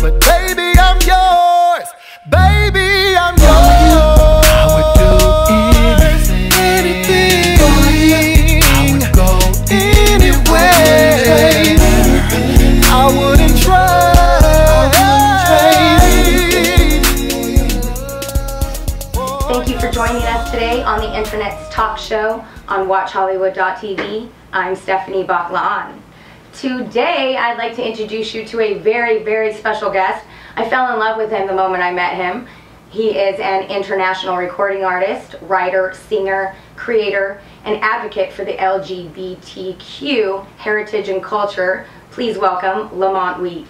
but baby, I'm yours. Baby, I'm yours. I would do anything, anything. I would go anywhere. I wouldn't trade. Thank you for joining us today on the Internet's talk show on WatchHollywood.tv. I'm Stephanie Baklaan. Today, I'd like to introduce you to a very, very special guest. I fell in love with him the moment I met him. He is an international recording artist, writer, singer, creator, and advocate for the LGBTQ heritage and culture. Please welcome LaMont Wheat.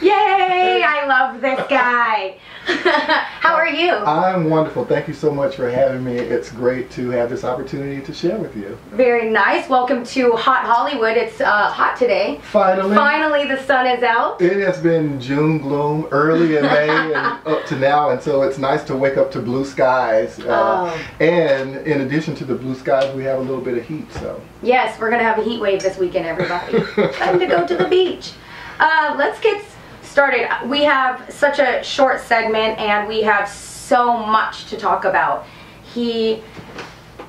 Yay! I love this guy. How are you? I'm wonderful. Thank you so much for having me. It's great to have this opportunity to share with you. Very nice. Welcome to Hot Hollywood. It's uh, hot today. Finally. Finally, the sun is out. It has been June gloom early in May and up to now, and so it's nice to wake up to blue skies. Uh, Oh. And in addition to the blue skies, we have a little bit of heat. So Yes, we're going to have a heat wave this weekend, everybody. Time to go to the beach. Uh, let's get started. We have such a short segment and we have so much to talk about. He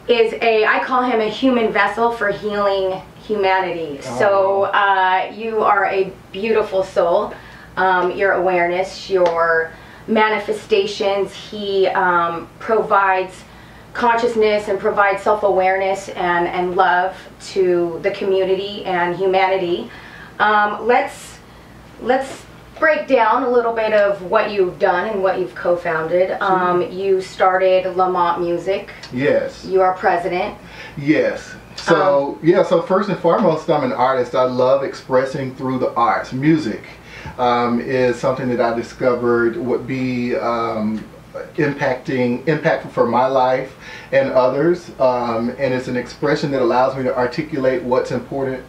is a, I call him a human vessel for healing humanity. So uh, you are a beautiful soul. Um, your awareness, your manifestations, he um, provides consciousness and provides self-awareness and, and love to the community and humanity. Um, let's let's break down a little bit of what you've done and what you've co-founded. Um, you started Lamont Music. yes, You are president. yes. So yeah. So first and foremost, I'm an artist. I love expressing through the arts. Music um, is something that I discovered would be um, impacting impactful for my life and others um, and it's an expression that allows me to articulate what's important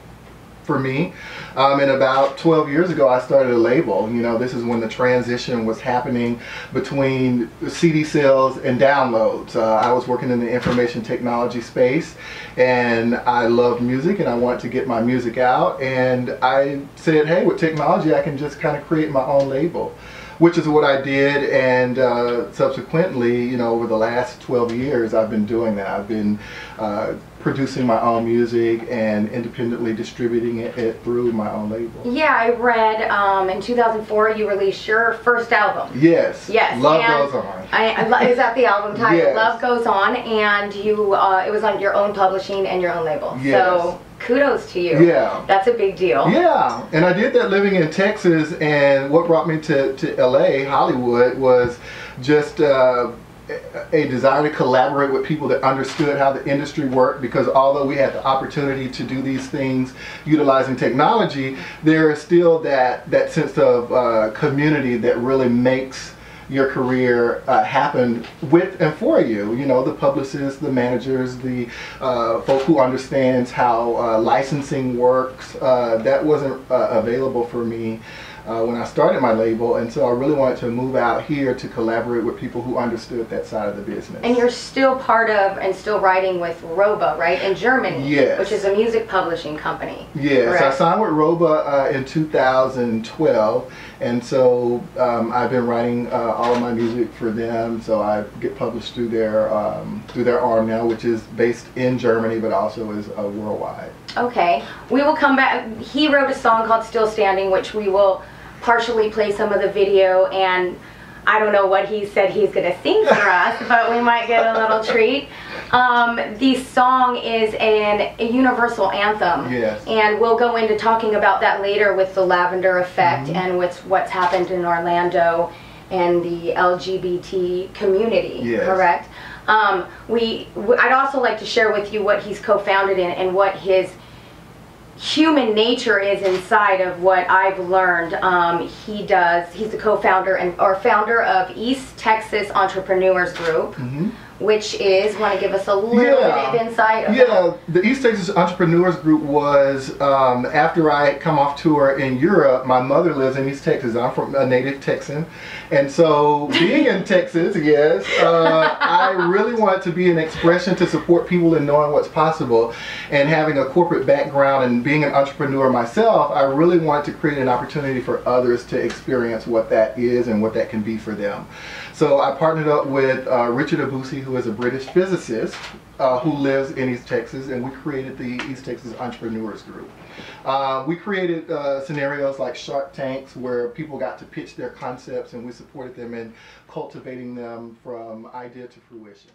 for me. Um, and about 12 years ago I started a label. You know this is when the transition was happening between CD sales and downloads. Uh, I was working in the information technology space and I love music and I wanted to get my music out. And I said hey with technology I can just kind of create my own label which is what I did, and uh, subsequently, you know, over the last 12 years, I've been doing that. I've been uh, producing my own music and independently distributing it, it through my own label. Yeah, I read um, in 2004 you released your first album. Yes. Yes, Love and goes on. I, I is that the album title? Yes. Love Goes On, and you uh, it was on your own publishing and your own label. Yes. So kudos to you. Yeah. That's a big deal. Yeah, and I did that living in Texas, and what brought me to, to LA, Hollywood, was just uh, a desire to collaborate with people that understood how the industry worked because although we had the opportunity to do these things utilizing technology, there is still that, that sense of uh, community that really makes your career uh, happen with and for you. You know, the publicists, the managers, the uh, folk who understands how uh, licensing works. Uh, that wasn't uh, available for me uh, when I started my label, and so I really wanted to move out here to collaborate with people who understood that side of the business. And you're still part of and still writing with Roba, right, in Germany, Yes. which is a music publishing company. Yes, I signed with Roba uh, in 2012, and so um, I've been writing uh, all of my music for them. So I get published through their um, through their arm now, which is based in Germany, but also is uh, worldwide. Okay, we will come back. He wrote a song called Still Standing, which we will partially play some of the video and I don't know what he said he's going to sing for us, but we might get a little treat. Um, the song is an, a universal anthem. Yes. And we'll go into talking about that later with the lavender effect and with what's happened in Orlando and the LGBT community, Yes. correct? Um, we, w- I'd also like to share with you what he's co-founded in and what his human nature is inside of what I've learned. Um, he does. He's the co-founder and or founder of East Texas Entrepreneurs Group, which is want to give us a little Yeah. bit of insight. Yeah, the East Texas Entrepreneurs Group was um, after I had come off tour in Europe. My mother lives in East Texas. I'm from a native Texan, and so being in Texas, yes, uh, I really want to be an expression to support people in knowing what's possible. And having a corporate background and being an entrepreneur myself, I really want to create an opportunity for others to experience what that is and what that can be for them. So I partnered up with uh, Richard Abusi, who is a British physicist uh, who lives in East Texas, and we created the East Texas Entrepreneurs Group. Uh, we created uh, scenarios like Shark Tanks where people got to pitch their concepts, and we supported them in cultivating them from idea to fruition.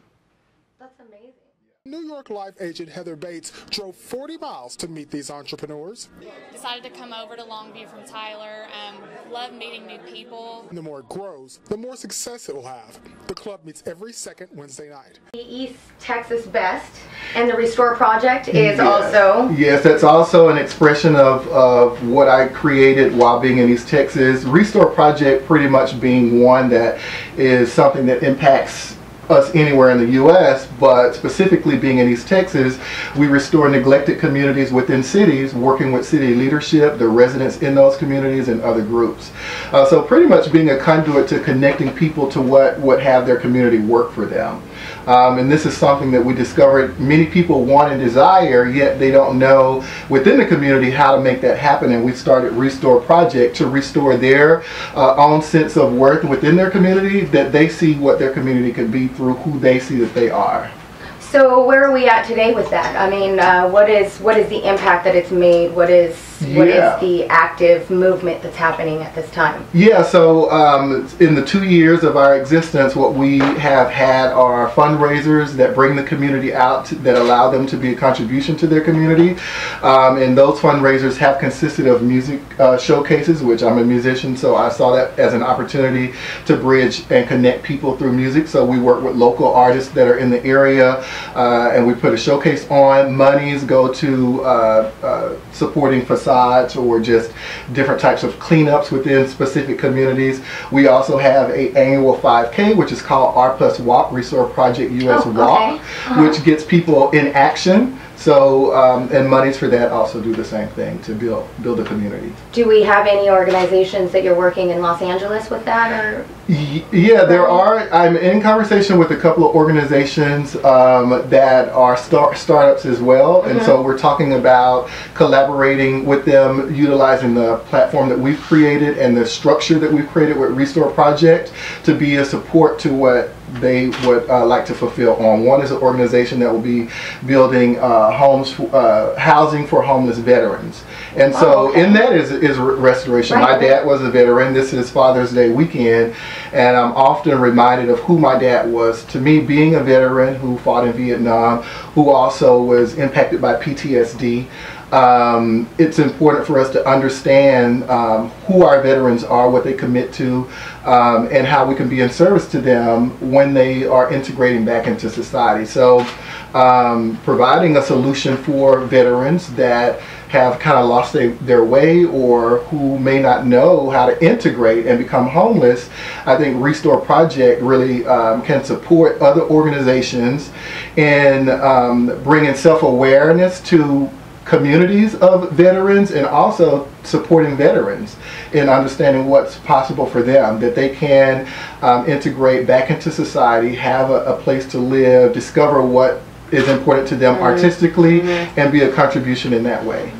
That's amazing. New York Life agent Heather Bates drove 40 miles to meet these entrepreneurs. decided to come over to Longview from Tyler. Um, love meeting new people. The more it grows, the more success it will have. The club meets every second Wednesday night. The East Texas Best and the Restore Project is Yes. also. Yes, that's also an expression of, of what I created while being in East Texas. Restore Project pretty much being one that is something that impacts us anywhere in the U.S., but specifically being in East Texas, we restore neglected communities within cities, working with city leadership, the residents in those communities, and other groups. Uh, so pretty much being a conduit to connecting people to what would have their community work for them. Um, and this is something that we discovered many people want and desire, yet they don't know within the community how to make that happen. And we started Restore Project to restore their uh, own sense of worth within their community, that they see what their community could be through who they see that they are. So where are we at today with that? I mean, uh, what is what is the impact that it's made? What is what is Yeah. the active movement that's happening at this time? Yeah, so um, in the two years of our existence, what we have had are fundraisers that bring the community out, to, that allow them to be a contribution to their community. Um, and those fundraisers have consisted of music uh, showcases, which I'm a musician, so I saw that as an opportunity to bridge and connect people through music. So we work with local artists that are in the area, uh, and we put a showcase on. Monies go to uh, uh, supporting facades or just different types of cleanups within specific communities. We also have a annual 5K, which is called R Plus Walk, Restore Project US Oh, okay. Walk, Uh-huh. which gets people in action. So, um, and monies for that also do the same thing to build build a community. Do we have any organizations that you're working in Los Angeles with that, or Y- Yeah, there are. I'm in conversation with a couple of organizations um, that are start, startups as well, and so we're talking about collaborating with them, utilizing the platform that we've created and the structure that we've created with Restore Project to be a support to what they would uh, like to fulfill on. One is an organization that will be building uh, homes, uh, housing for homeless veterans, and so Oh, okay. in that is is re- restoration. My dad was a veteran. This is Father's Day weekend, and I'm often reminded of who my dad was. To me, being a veteran who fought in Vietnam, who also was impacted by PTSD, um, it's important for us to understand um, who our veterans are, what they commit to, um, and how we can be in service to them when they are integrating back into society. So, um, providing a solution for veterans that have kind of lost their way or who may not know how to integrate and become homeless, I think Restore Project really um, can support other organizations in um, bringing self-awareness to communities of veterans and also supporting veterans in understanding what's possible for them, that they can um, integrate back into society, have a, a place to live, discover what is important to them artistically, and be a contribution in that way.